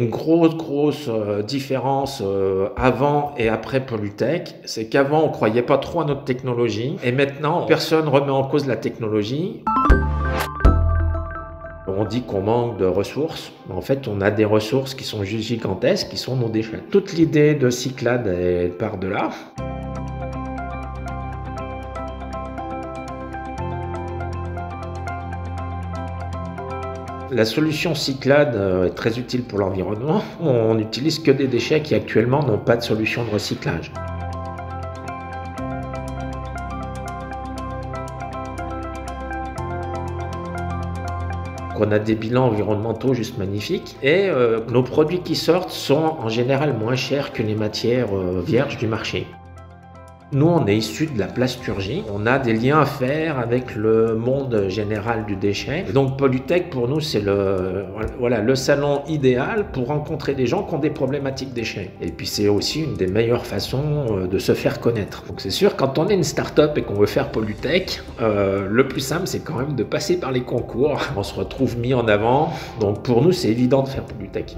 Une grosse, grosse euh, différence euh, avant et après Polytech, c'est qu'avant on croyait pas trop à notre technologie et maintenant personne remet en cause la technologie. On dit qu'on manque de ressources, mais en fait on a des ressources qui sont juste gigantesques, qui sont nos déchets. Toute l'idée de Cyclade part de là. La solution Cyclade euh, est très utile pour l'environnement. On n'utilise que des déchets qui actuellement n'ont pas de solution de recyclage. On a des bilans environnementaux juste magnifiques et euh, nos produits qui sortent sont en général moins chers que les matières euh, vierges du marché. Nous, on est issus de la plasturgie. On a des liens à faire avec le monde général du déchet. Et donc, Polytech, pour nous, c'est le, voilà, le salon idéal pour rencontrer des gens qui ont des problématiques déchets. Et puis, c'est aussi une des meilleures façons euh, de se faire connaître. Donc, c'est sûr, quand on est une start-up et qu'on veut faire Polytech, euh, le plus simple, c'est quand même de passer par les concours. On se retrouve mis en avant. Donc, pour nous, c'est évident de faire Polytech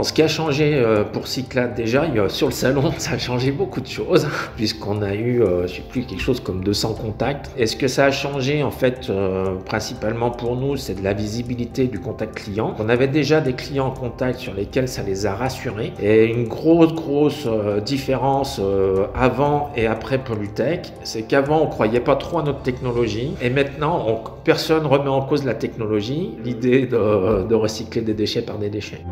ce qui a changé euh, pour Cyclade, déjà, sur le salon, ça a changé beaucoup de choses, puisqu'on a eu, euh, je sais plus, quelque chose comme 200 contacts. Et ce que ça a changé, en fait, euh, principalement pour nous, c'est de la visibilité du contact client? On avait déjà des clients en contact sur lesquels ça les a rassurés. Et une grosse, grosse différence avant et après Polytech, c'est qu'avant, on croyait pas trop à notre technologie. Et maintenant, on, personne remet en cause la technologie, l'idée de recycler des déchets par des déchets.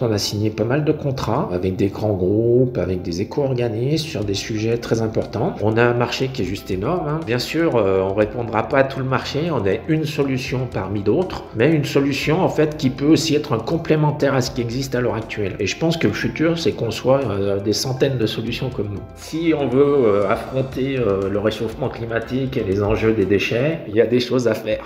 On a signé pas mal de contrats avec des grands groupes, avec des éco-organismes sur des sujets très importants. On a un marché qui est juste énorme. Hein. Bien sûr, euh, on répondra pas à tout le marché. On a une solution parmi d'autres, mais une solution en fait qui peut aussi être un complémentaire à ce qui existe à l'heure actuelle. Et je pense que le futur, c'est qu'on soit euh, des centaines de solutions comme nous. Si on veut euh, affronter le réchauffement climatique et les enjeux des déchets, il y a des choses à faire.